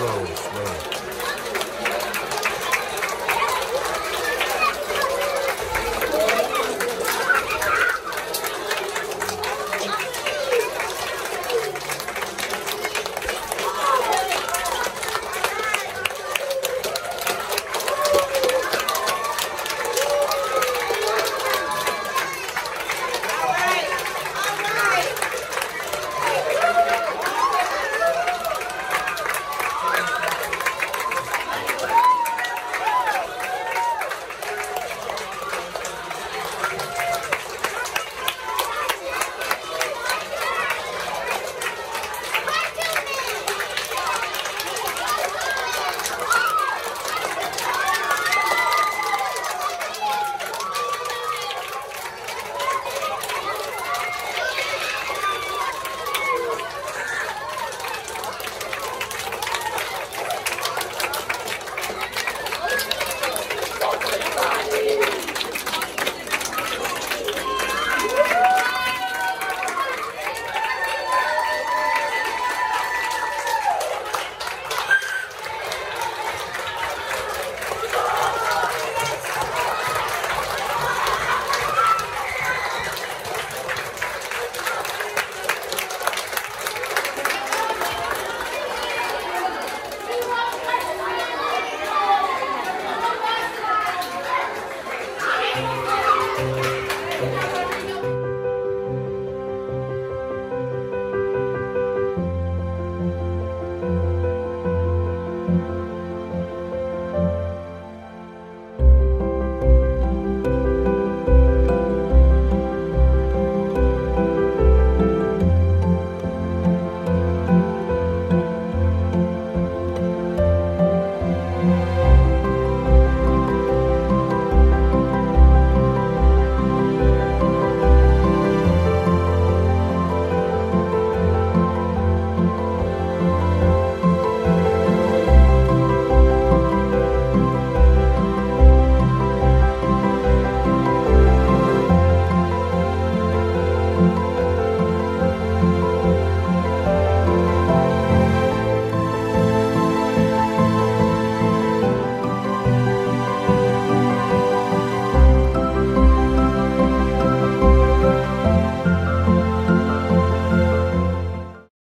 slow, slow.